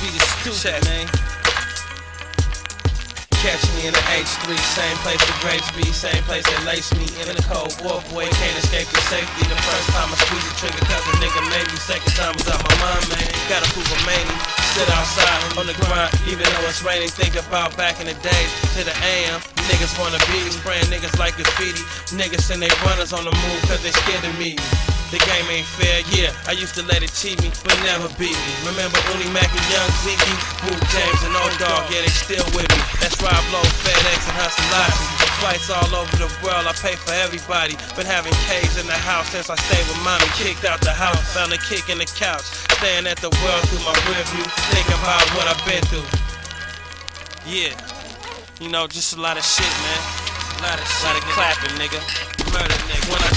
Shoot that, man. Catch me in the H3, same place the grapes be, same place they lace me in the cold war, boy, can't escape the safety. The first time I squeeze the trigger, cause a nigga made me, second time was out my mind, man. Gotta prove a mania, sit outside on the grind, even though it's raining. Think about back in the days, to the AM, niggas wanna be spraying niggas like graffiti. Niggas send they runners on the move, cause they scared of me. The game ain't fair, yeah. I used to let it cheat me, but never beat me. Remember Uni Mac and Young Ziggy, Wu James and Old Dog, yeah, they still with me. That's why I blow FedEx, and Hustleazzi. Flights all over the world, I pay for everybody. Been having K's in the house since I stayed with mommy. Kicked out the house, found a kick in the couch. Staring at the world through my rear view, thinking about what I've been through. Yeah, you know, just a lot of shit, man. A lot of, lot of clapping, nigga. Murder, nigga. When I